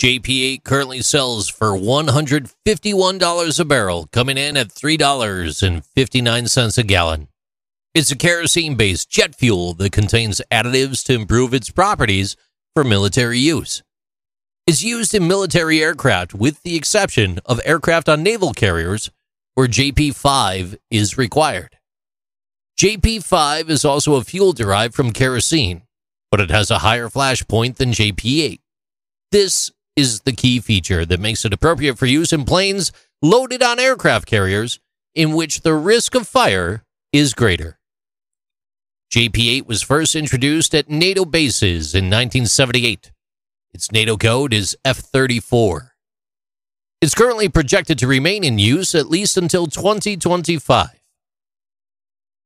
JP8 currently sells for $151 a barrel, coming in at $3.59 a gallon. It's a kerosene based jet fuel that contains additives to improve its properties for military use. It's used in military aircraft with the exception of aircraft on naval carriers where JP5 is required. JP5 is also a fuel derived from kerosene, but it has a higher flash point than JP8. This is the key feature that makes it appropriate for use in planes loaded on aircraft carriers in which the risk of fire is greater. JP 8 was first introduced at NATO bases in 1978. Its NATO code is F 34. It's currently projected to remain in use at least until 2025.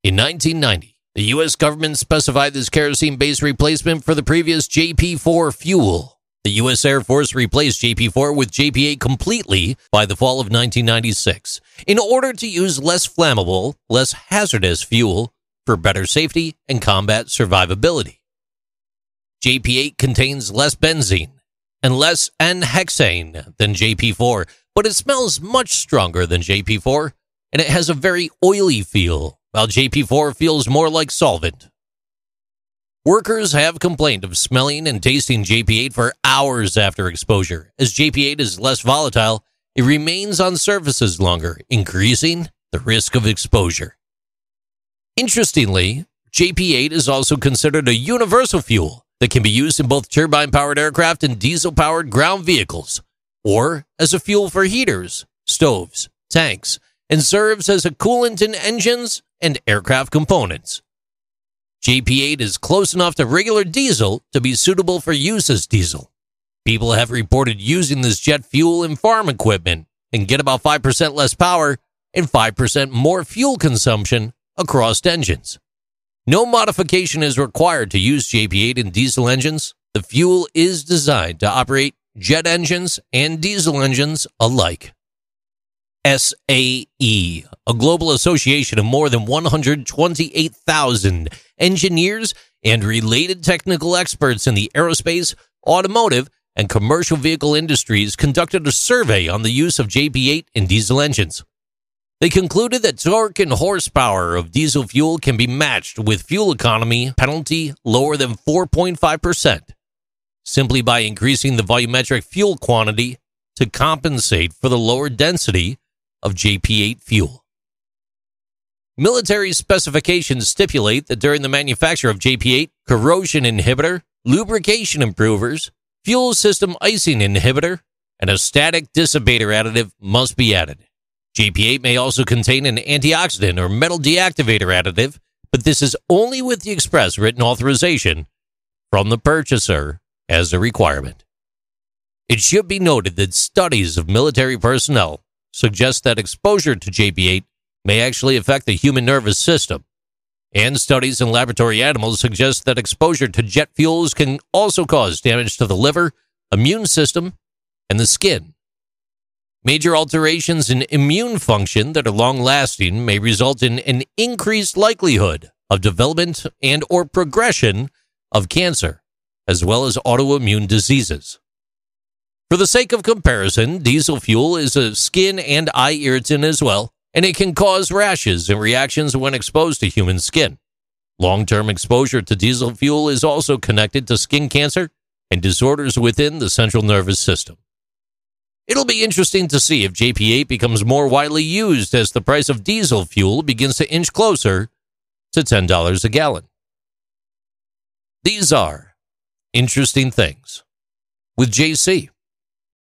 In 1990, the U.S. government specified this kerosene based replacement for the previous JP 4 fuel. The U.S. Air Force replaced JP 4 with JP 8 completely by the fall of 1996 in order to use less flammable, less hazardous fuel for better safety and combat survivability. JP8 contains less benzene and less N-hexane than JP4, but it smells much stronger than JP4 and it has a very oily feel, while JP4 feels more like solvent. Workers have complained of smelling and tasting JP8 for hours after exposure. As JP8 is less volatile, it remains on surfaces longer, increasing the risk of exposure. Interestingly, JP8 is also considered a universal fuel that can be used in both turbine powered aircraft and diesel powered ground vehicles, or as a fuel for heaters, stoves, tanks, and serves as a coolant in engines and aircraft components. JP8 is close enough to regular diesel to be suitable for use as diesel. People have reported using this jet fuel in farm equipment and get about 5% less power and 5% more fuel consumption across engines. No modification is required to use JP8 in diesel engines. The fuel is designed to operate jet engines and diesel engines alike. SAE, a global association of more than 128,000 engineers and related technical experts in the aerospace, automotive, and commercial vehicle industries, conducted a survey on the use of JP8 in diesel engines. They concluded that torque and horsepower of diesel fuel can be matched with fuel economy penalty lower than 4.5%, simply by increasing the volumetric fuel quantity to compensate for the lower density of JP8 fuel. Military specifications stipulate that during the manufacture of JP8, corrosion inhibitor, lubrication improvers, fuel system icing inhibitor, and a static dissipator additive must be added. JP8 may also contain an antioxidant or metal deactivator additive, but this is only with the express written authorization from the purchaser as a requirement. It should be noted that studies of military personnel suggest that exposure to JP8 may actually affect the human nervous system. And studies in laboratory animals suggest that exposure to jet fuels can also cause damage to the liver, immune system, and the skin. Major alterations in immune function that are long lasting may result in an increased likelihood of development and or progression of cancer as well as autoimmune diseases. For the sake of comparison, diesel fuel is a skin and eye irritant as well, and it can cause rashes and reactions when exposed to human skin. Long term exposure to diesel fuel is also connected to skin cancer and disorders within the central nervous system. It'll be interesting to see if JP8 becomes more widely used as the price of diesel fuel begins to inch closer to $10 a gallon. These are interesting things with JC.